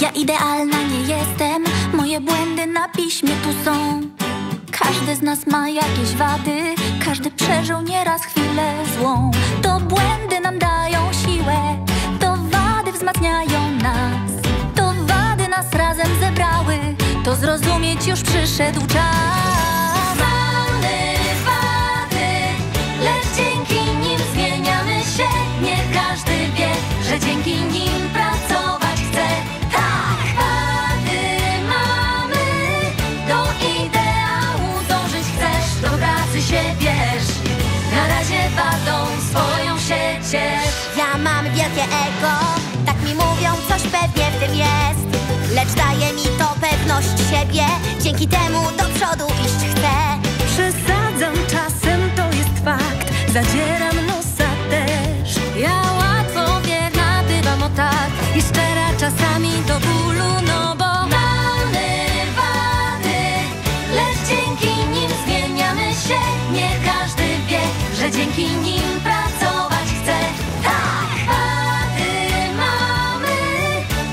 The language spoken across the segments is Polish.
Ja idealna nie jestem, moje błędy na piśmie tu są. Każdy z nas ma jakieś wady, każdy przeżył nieraz chwilę złą. To błędy nam dają siłę, to wady wzmacniają nas. To wady nas razem zebrały, to zrozumieć już przyszedł czas. Lecz dzięki nim zmieniamy się. Nie każdy wie, że dzięki nim wadą swoją się ciesz. Ja mam wielkie ego, tak mi mówią, coś pewnie w tym jest. Lecz daje mi to pewność siebie, dzięki temu do przodu iść chcę. Przesadzam czasem, to jest fakt Zadzieram dzięki nim pracować chce Tak, wady mamy,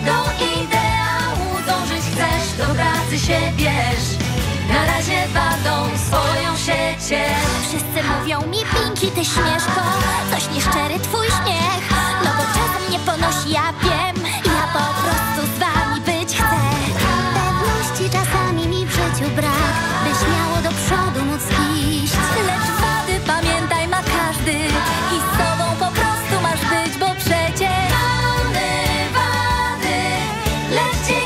do ideału dążyć. Chcesz Do pracy się bierz, na razie wadą swoją się ciesz Wszyscy mówią mi, Pinki, ty śmieszko, lecz dzięki nim